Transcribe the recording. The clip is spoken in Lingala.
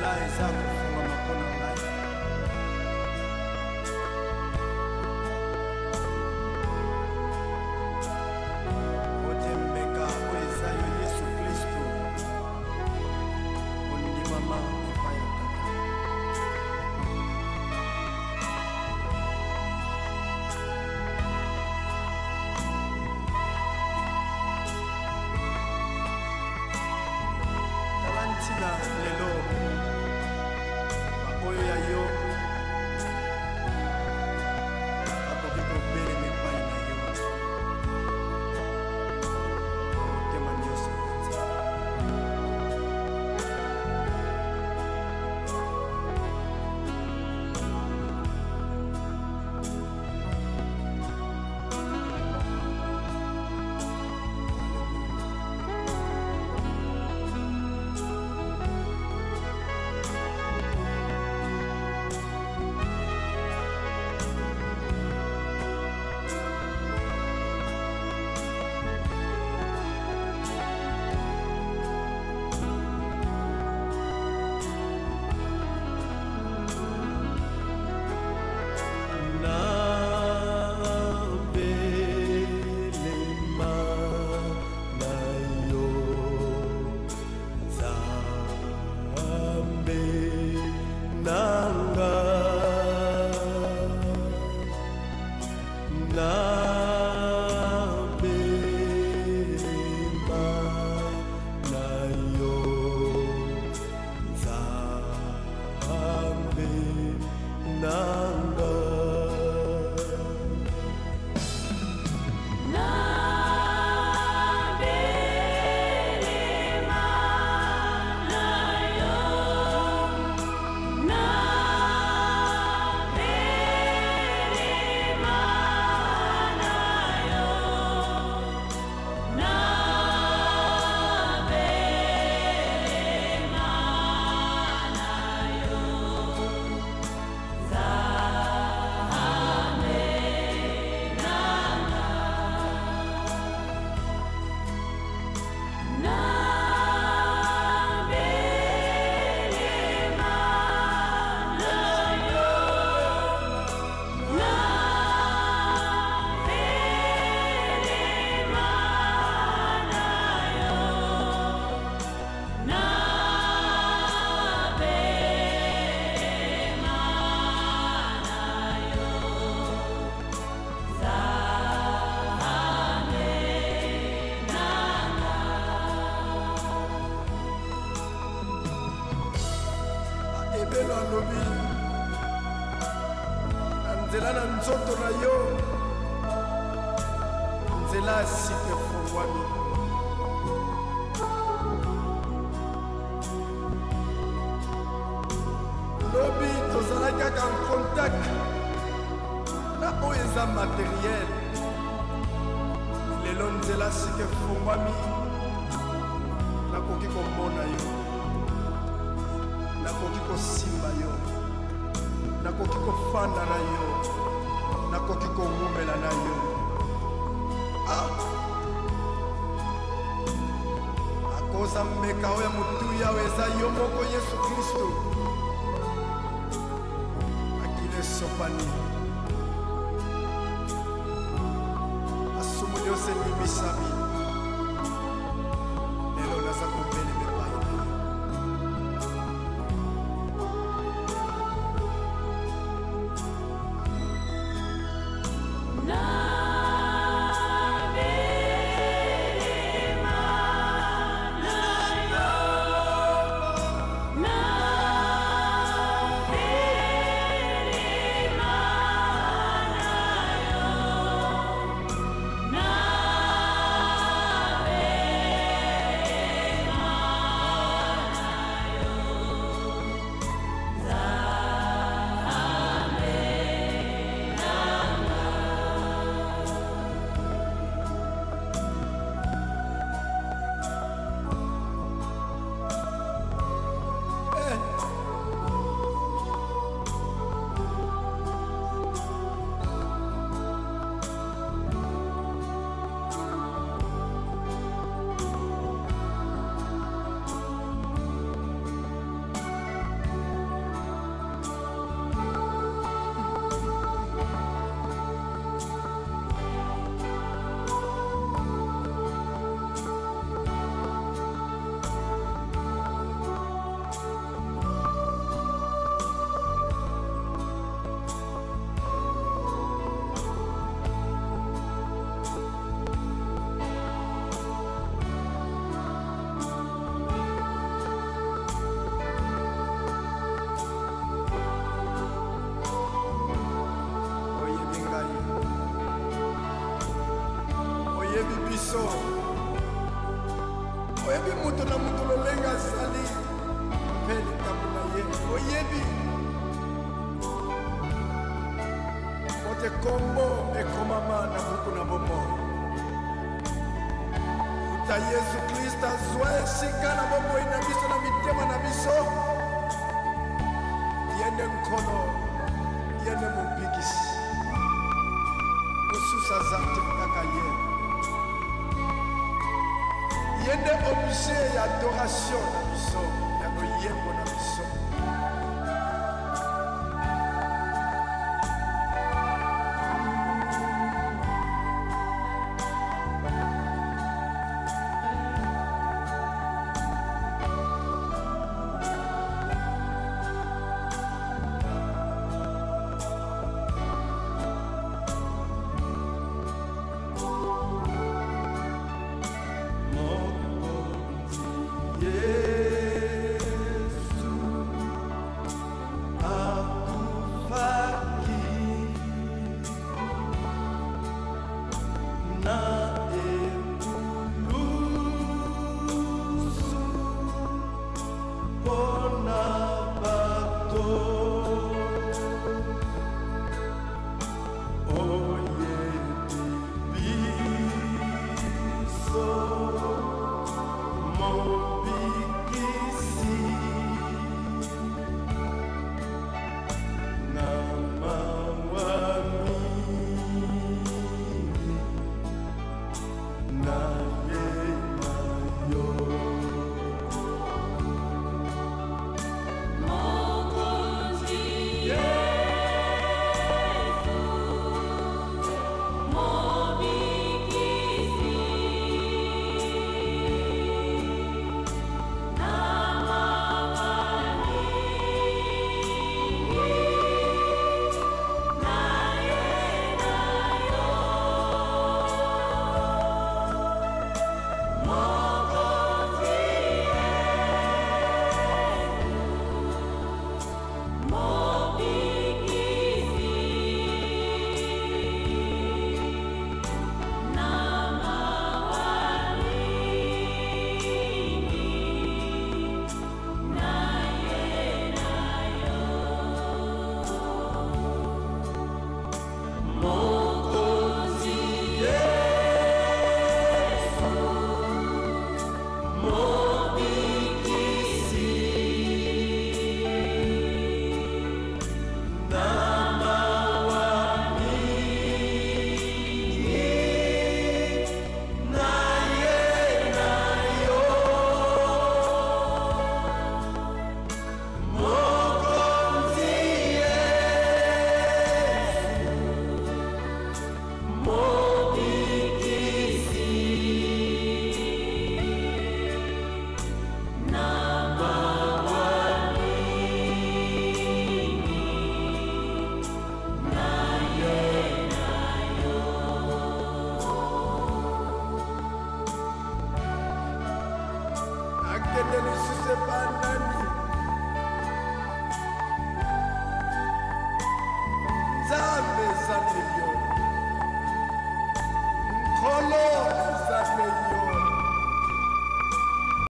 la na nzela na nzoto na yo nzela ya sika efungwami lobi tozalaki kaka en contact na oyo eza materiele lelo nzela sika efungwami nakoki komona yo kosimba yo nakoki kofanda na yo nakoki ah! kowumela na yo akoza meka oyo ya motu eza yo moko yesu kristo akile sopani asumu nyonso endimisami biso oyebi moto na moto lolenge azali mpe likambo na ye oyebi moto ekombo ekomama na buku na bomoi kuta yesu kristo azwa esika na bomoi na biso na mitema na biso yende nkolo yende mobikisi mosusu aza te kaka ye ye nde objet ya adoration na biso ya koyembo na biso Deli size benden